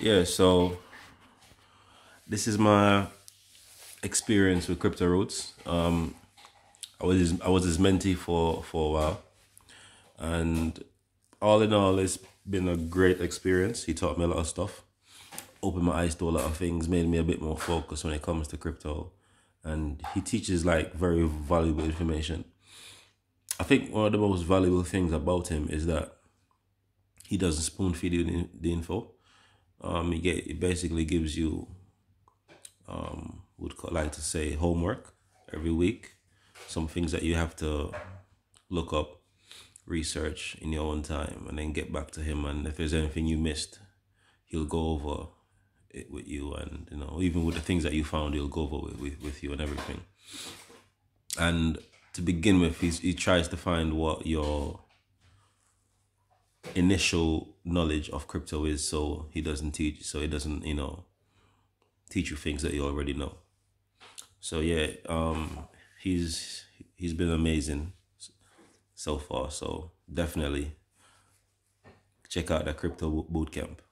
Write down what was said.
Yeah, so this is my experience with Crypto Rootz. Um, I was his, I was his mentee for for a while, and all in all, it's been a great experience. He taught me a lot of stuff, opened my eyes to a lot of things, made me a bit more focused when it comes to crypto, and he teaches like very valuable information. I think one of the most valuable things about him is that he doesn't spoon feed you the info. Um, he get it basically gives you um would like to say homework every week, some things that you have to look up, research in your own time, and then get back to him. And if there's anything you missed, he'll go over it with you, and you know even with the things that you found, he'll go over with with, with you and everything. And to begin with, he's, he tries to find what your initial knowledge of crypto is so he doesn't teach so he doesn't you know teach you things that you already know. So yeah um he's he's been amazing so far. So definitely check out that crypto boot camp